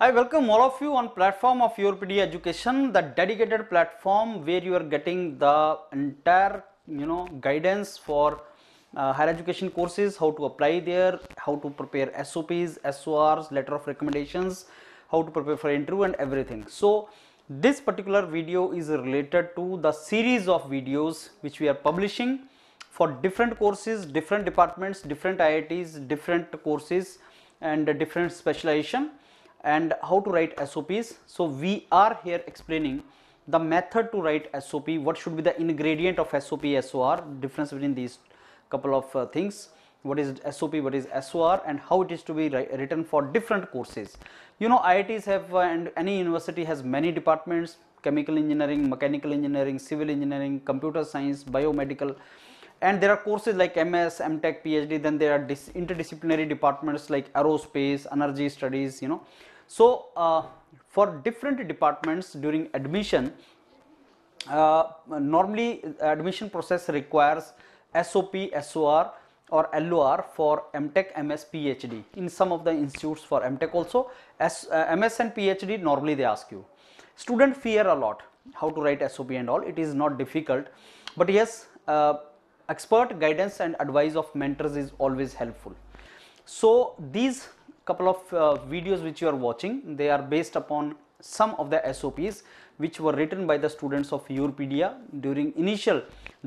I welcome all of you on platform of YourPedia Education, the dedicated platform where you are getting the entire you know guidance for uh, higher education courses, how to apply there, how to prepare SOPs, SORs, letter of recommendations, how to prepare for interview and everything. So this particular video is related to the series of videos which we are publishing for different courses, different departments, different IITs, different courses and different specialization and how to write SOPs. So we are here explaining the method to write SOP, what should be the ingredient of SOP, SOR, difference between these couple of uh, things, what is SOP, what is SOR and how it is to be written for different courses. You know IITs have uh, and any university has many departments, chemical engineering, mechanical engineering, civil engineering, computer science, biomedical and there are courses like MS, MTech, PhD, then there are interdisciplinary departments like aerospace, energy studies, you know. So, uh, for different departments during admission, uh, normally admission process requires SOP, SOR or LOR for MTech, MS, PhD. In some of the institutes for MTech also, as uh, MS and PhD normally they ask you. Student fear a lot how to write SOP and all, it is not difficult, but yes, uh, expert guidance and advice of mentors is always helpful. So these couple of uh, videos which you are watching, they are based upon some of the SOPs which were written by the students of YourPedia during initial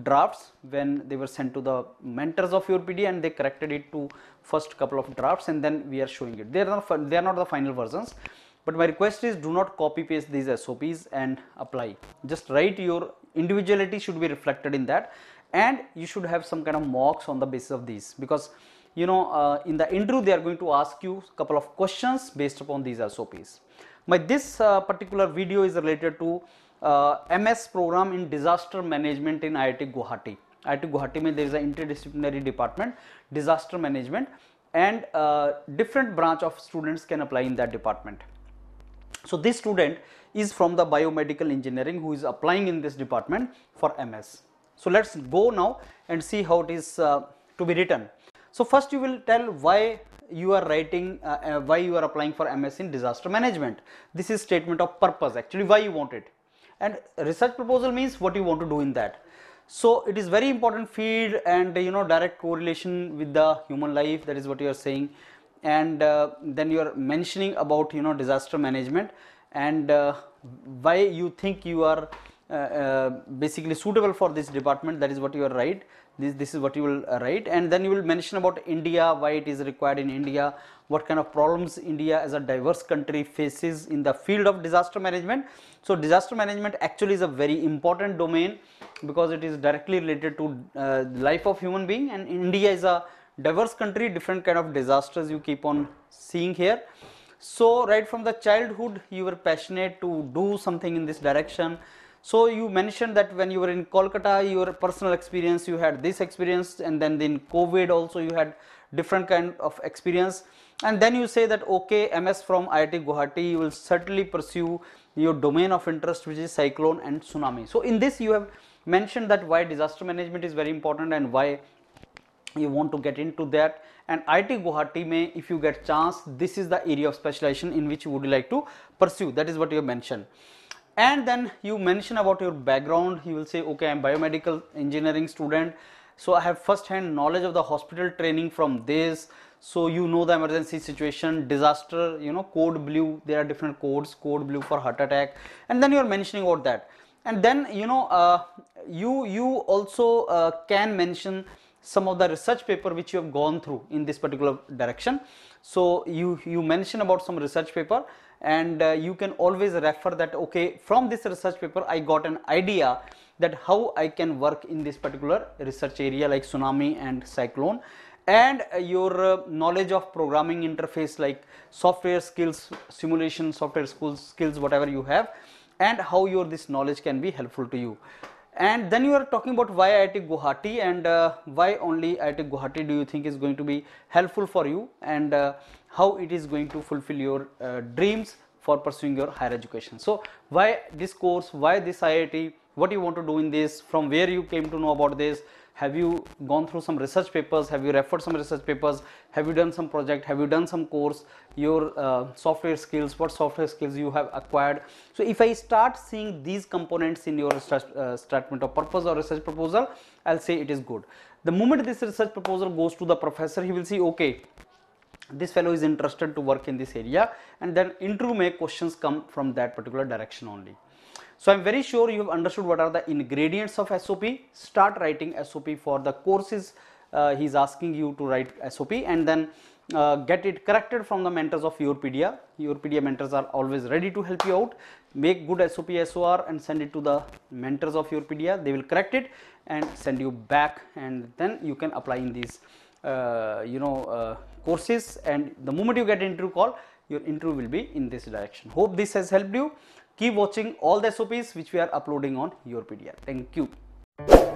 drafts when they were sent to the mentors of YourPedia and they corrected it to first couple of drafts and then we are showing it. They are not, they are not the final versions but my request is do not copy paste these SOPs and apply. Just write your individuality should be reflected in that and you should have some kind of mocks on the basis of these because you know uh, in the interview they are going to ask you a couple of questions based upon these SOPs. My this uh, particular video is related to uh, MS program in disaster management in IIT Guwahati. IIT Guwahati mein there is an interdisciplinary department disaster management and uh, different branch of students can apply in that department. So this student is from the biomedical engineering who is applying in this department for MS. So let us go now and see how it is uh, to be written. So first you will tell why you are writing, uh, uh, why you are applying for MS in disaster management. This is statement of purpose actually why you want it and research proposal means what you want to do in that. So it is very important field and you know direct correlation with the human life that is what you are saying and uh, then you are mentioning about you know disaster management and uh, why you think you are basically suitable for this department. That is what you are right. This this is what you will uh, write. And then you will mention about India why it is required in India what kind of problems India as a diverse country faces in the field of disaster management. So disaster management actually is a very important domain because it is directly related to uh, life of human being. And India is a diverse country different kind of disasters you keep on seeing here. So right from the childhood you were passionate to do something in this direction so you mentioned that when you were in Kolkata your personal experience you had this experience and then in COVID also you had different kind of experience. And then you say that okay MS from IIT Guwahati you will certainly pursue your domain of interest which is cyclone and tsunami. So in this you have mentioned that why disaster management is very important and why you want to get into that. And IIT Guwahati may if you get chance this is the area of specialization in which you would like to pursue. That is what you have mentioned and then you mention about your background. You will say okay I am biomedical engineering student. So I have first hand knowledge of the hospital training from this. So you know the emergency situation disaster you know code blue. There are different codes code blue for heart attack. And then you are mentioning about that. And then you know uh, you you also uh, can mention some of the research paper which you have gone through in this particular direction. So you, you mention about some research paper and uh, you can always refer that okay from this research paper I got an idea that how I can work in this particular research area like tsunami and cyclone. And uh, your uh, knowledge of programming interface like software skills, simulation software skills, skills whatever you have and how your this knowledge can be helpful to you and then you are talking about why IIT Guwahati and uh, why only IIT Guwahati do you think is going to be helpful for you and uh, how it is going to fulfill your uh, dreams for pursuing your higher education. So why this course, why this IIT, what you want to do in this from where you came to know about this have you gone through some research papers? Have you referred some research papers? Have you done some project? Have you done some course? Your uh, software skills what software skills you have acquired? So if i start seeing these components in your uh, statement of purpose or research proposal i'll say it is good. The moment this research proposal goes to the professor he will see okay this fellow is interested to work in this area and then interview may questions come from that particular direction only so, I am very sure you have understood what are the ingredients of SOP. Start writing SOP for the courses uh, he is asking you to write SOP and then uh, get it corrected from the mentors of YourPedia. YourPedia mentors are always ready to help you out. Make good SOP SOR and send it to the mentors of YourPedia. They will correct it and send you back and then you can apply in these uh, you know uh, courses and the moment you get interview call your interview will be in this direction. Hope this has helped you keep watching all the SOPs which we are uploading on YourPedia. Thank you.